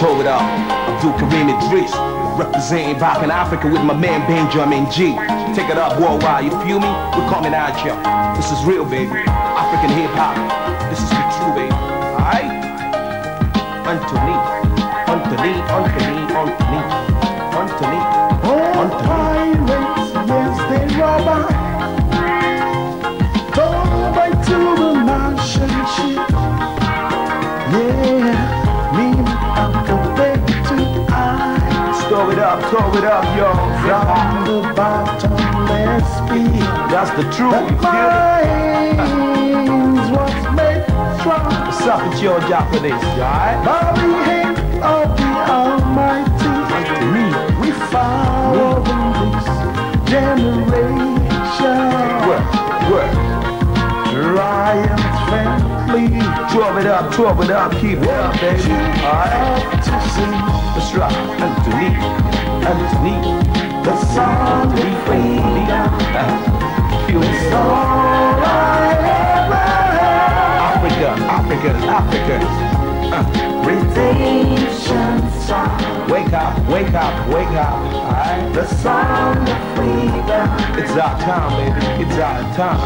it up. Abdulkareem Eedris. Representing back in Africa with my man Benjamin G. Take it up worldwide, you feel me? We're coming at you. This is real, baby. African hip hop. I. It up, store it up, yo. From the bottomless pit. That's the truth, you minds was made strong What's up with your Japanese, alright? by the hand of the Almighty. Me. We follow this generation Work, work. triumphantly. Twelve it up, twelve it up, keep it up, baby. Alright? That's right. Anthony. Anthony. the song of freedom. Uh, feel me? All I ever Africa, Africans, Africans. Uh, Redemption song, wake up, wake up, wake up. Alright? the song of freedom. It's our time, baby. It's our time.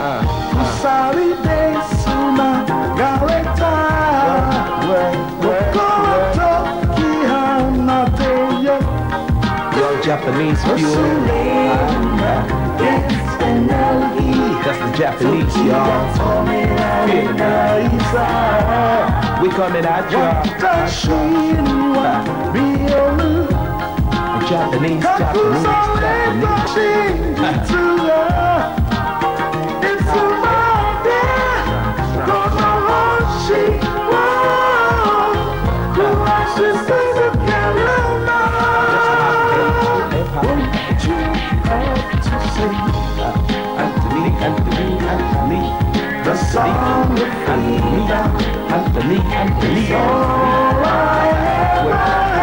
Uh, Kusali de suna gareta. Japanese yes, That's the Japanese, y'all. We coming at ya. Japanese, Japanese, Japanese. The song of freedom. Anthony. All I ever had.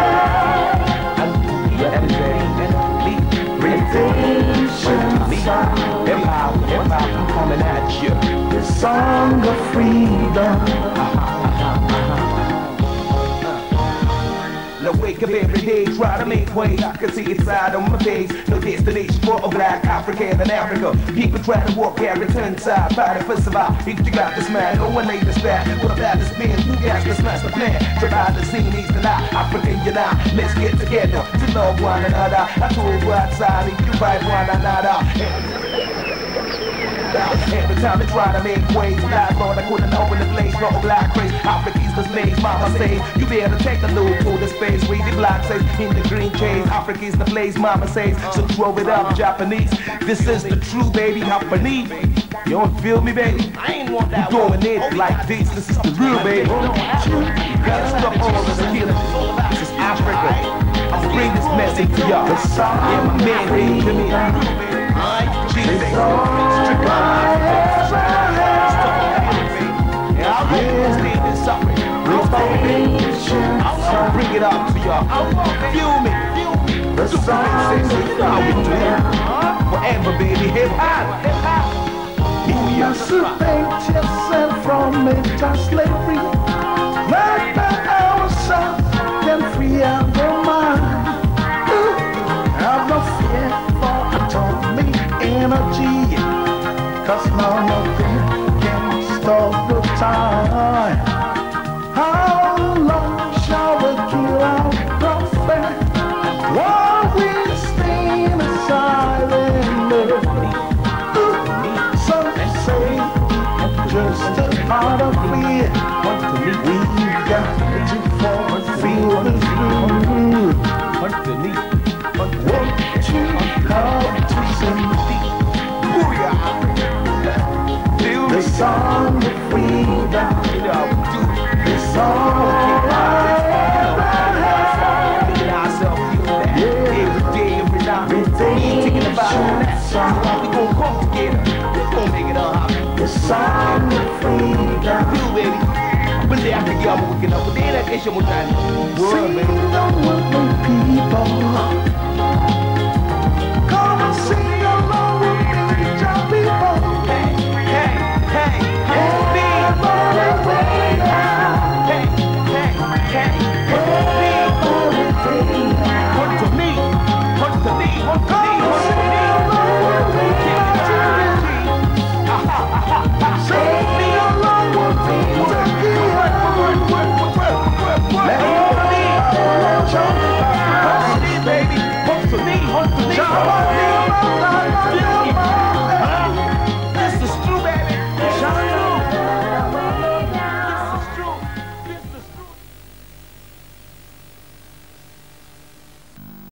Redemption I'm coming at you. The song of freedom. Now wake up every day, try to make way. I can see it side on my face. No destination for a black African in Africa. People try to walk out, return side, fighting for survival. If you got this man, no one made this bad. What about this man? Who got this smash the plan? Try the scene, he's the night. African, you now. Let's get together to love one another. I told you outside, if you fight one another. Every time they try to make waves, God Lord, I couldn't open the place, no black race. Africans was made, mama say, you better take a look to the space where the black says in the green chains. Africans the place, mama says, so throw it up, Japanese. This is the true baby, Japanese. You don't feel me, baby? I ain't want that. We're doing it like this. This is the real, baby. You gotta stop all this killing. This is Africa. I'm gonna bring this message to y'all. Yeah, my man, baby, to me. Jesus. It up to y'all. Feel me. The song princess, you know how we do it. Forever, baby, hip hop. Hip hop. Emancipate yourself song of freedom. The song I ever had. The song of freedom. Bende akigia mu kina kudera kesho mutani. World baby. Freedom with the people.